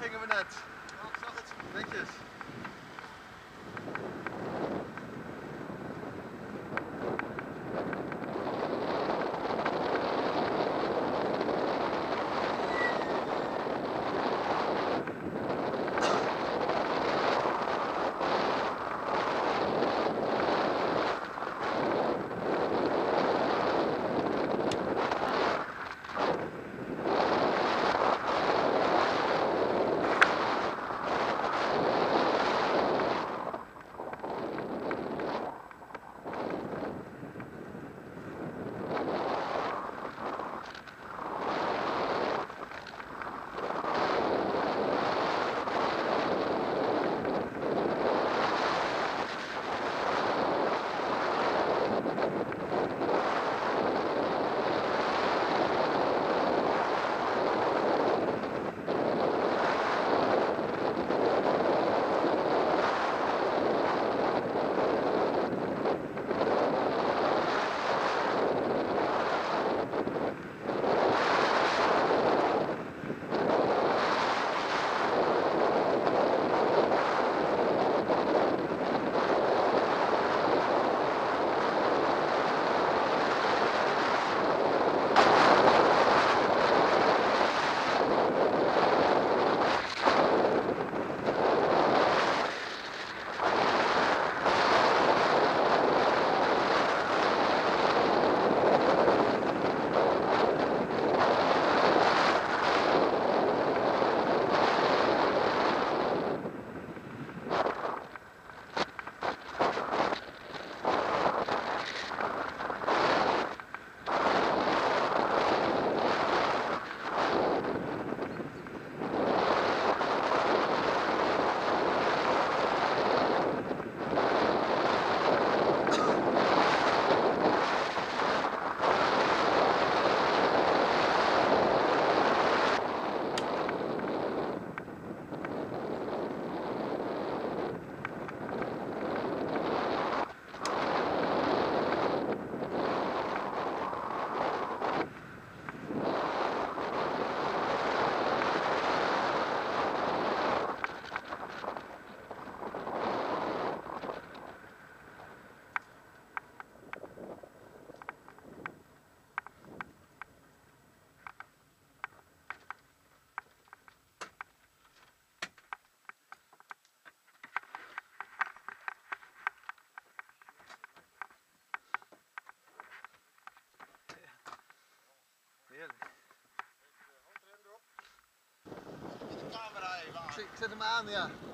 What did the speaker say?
gingen we net. Ja, ik zag het. Netjes. Met de camera even